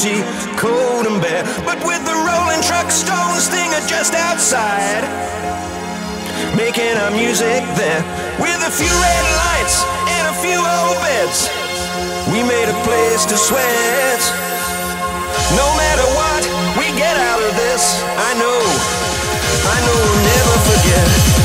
empty, cold and bare. But with the rolling truck, stones thing are just outside. Making our music there with a few red lights and a few old beds. We made a place to sweat. No matter what we get out of this, I know, I know we'll never forget.